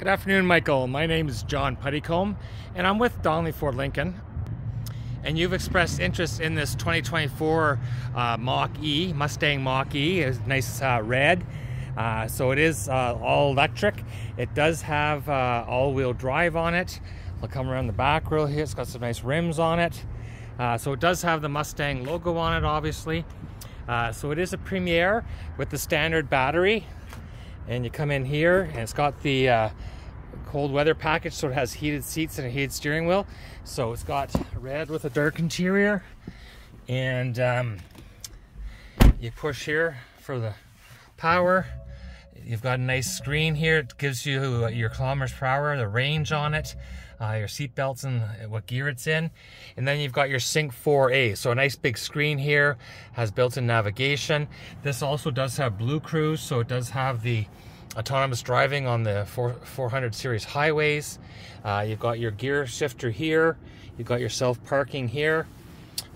Good afternoon, Michael. My name is John Puddicombe, and I'm with Donnelly Ford Lincoln. And you've expressed interest in this 2024 uh, Mach E, Mustang Mach E, a nice uh, red. Uh, so it is uh, all electric. It does have uh, all-wheel drive on it. I'll come around the back real here. It's got some nice rims on it. Uh, so it does have the Mustang logo on it, obviously. so it is a Premier with the standard battery and you come in here and it's got the uh, cold weather package so it has heated seats and a heated steering wheel. So it's got red with a dark interior. And um, you push here for the power you've got a nice screen here it gives you your kilometers per hour the range on it uh, your seat belts and what gear it's in. And then you've got your Sync 4A. So a nice big screen here, has built-in navigation. This also does have BlueCruise, so it does have the autonomous driving on the 400 series highways. Uh, you've got your gear shifter here. You've got your self-parking here.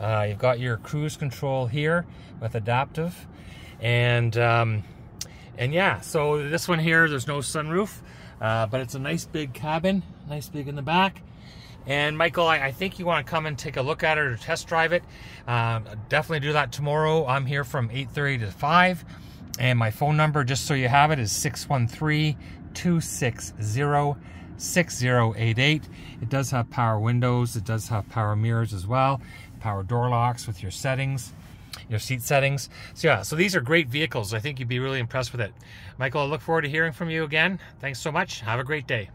Uh, you've got your cruise control here with adaptive. And um, and yeah, so this one here, there's no sunroof. Uh, but it's a nice big cabin, nice big in the back. And Michael, I, I, think you want to come and take a look at it or test drive it. Um, definitely do that tomorrow. I'm here from 8.30 to 5. And my phone number, just so you have it, is 613-260-6088. It does have power windows. It does have power mirrors as well. Power door locks with your settings your seat settings. So yeah, so these are great vehicles. I think you'd be really impressed with it. Michael, I look forward to hearing from you again. Thanks so much. Have a great day.